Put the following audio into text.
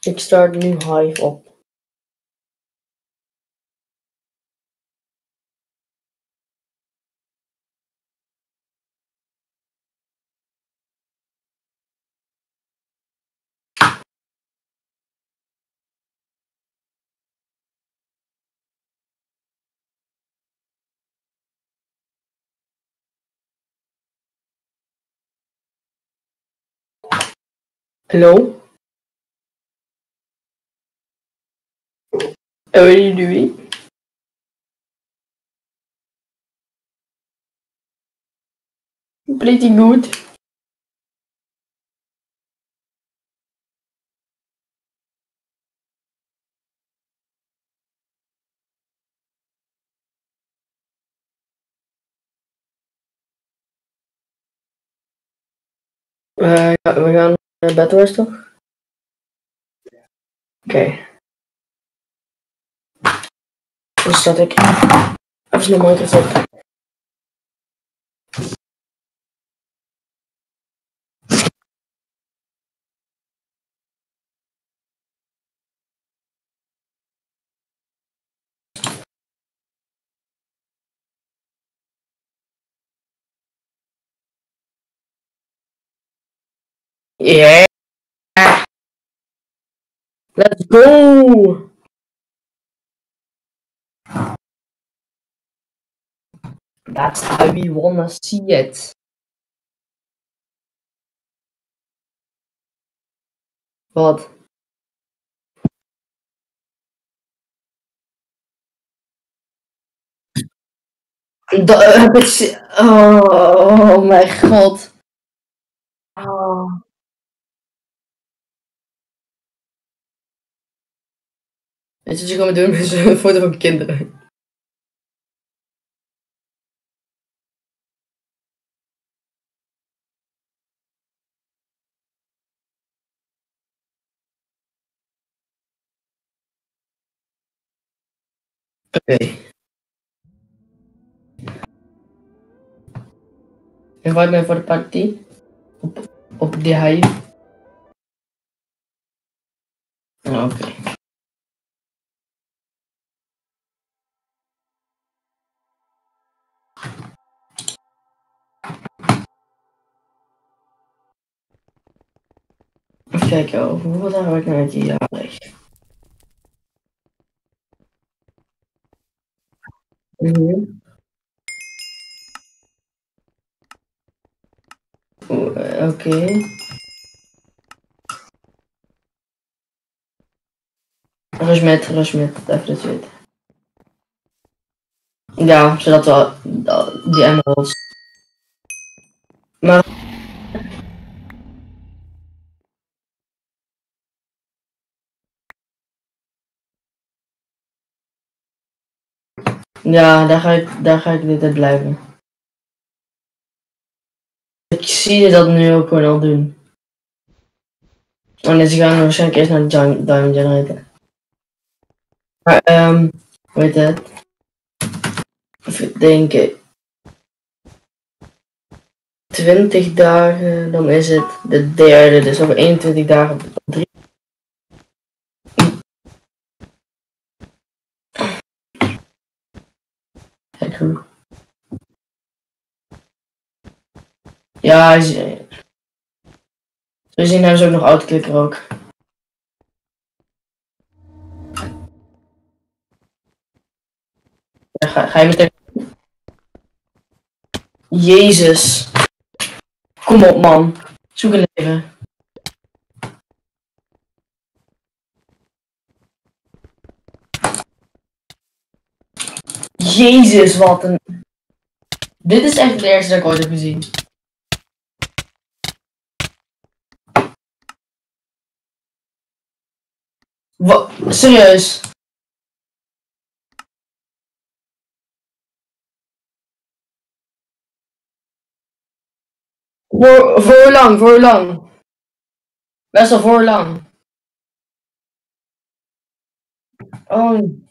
Ik start nu Hive op. Hallo? Are you doing? Pretty good. Eh, ja, we gaan naar bed rust, toch? Oké. Dan start ik even snel Microsoft. Yeah. Let's go. That's how we wanna see it. Wat? Dat heb ik. Oh, mijn god. Oh. Weet je wat je gewoon doen? Is een foto van kinderen. Oké. Invite mij voor de party. Op, op die hive. Oké. Even kijken, over hoeveel dagen ik nou die jarig? Oeh, eh, Oké. Rush met, rush met, even dat je weet. Ja, zodat we die emeralds. Maar. Ja, daar ga ik, daar ga ik dit uit blijven. Ik zie dat nu ook gewoon al doen. Oh en ze gaan waarschijnlijk eerst naar de Diamond Generator. Maar, ehm, um, weet het. denk denken. 20 dagen, dan is het de derde. Dus over 21 dagen, 3 Ja, we zien hebben ze ook nog autoclicker ook. Ja, ga, ga je meteen... Jezus. Kom op man. Zoek een leven. Jezus, wat een. Dit is echt het ergste dat ik ooit heb gezien. Wat? Serieus? Voor, voor lang? Voor lang? Best wel voor lang? Oh.